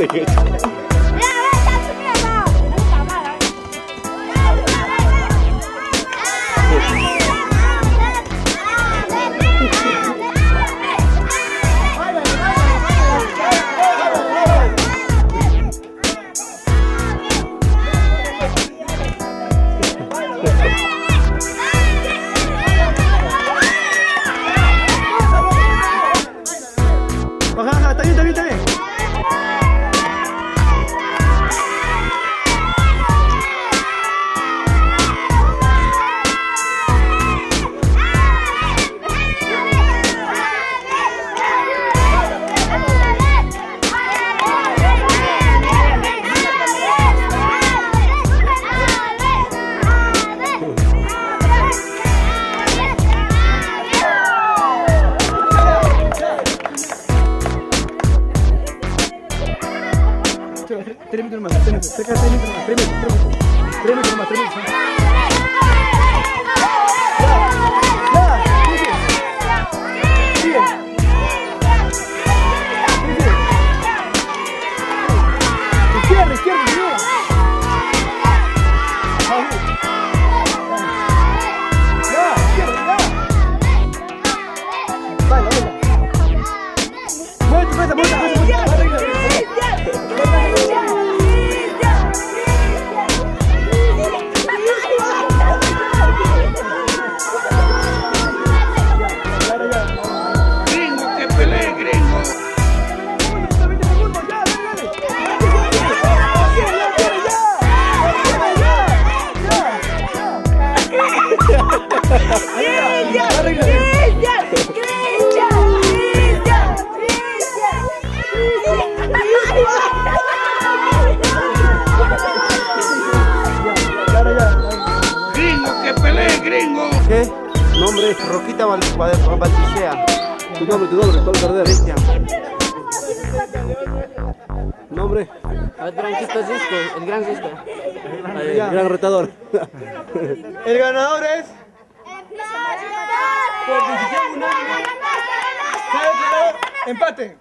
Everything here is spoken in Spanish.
That's. திரும்ப திரும்ப திரும்ப திரும்ப திரும்ப Vai, vai, vai. Muito, muito, muito, muito. Claro, ya. Gringo, que pelee, gringo. ¿Qué? Nombre es Roquita. Tu nombre, tu nombre, ¿cuál perder? Cristian. Nombre. El Franquito Cisco, el gran Cisco. Ya. Gran retador. El ganador es. Empate.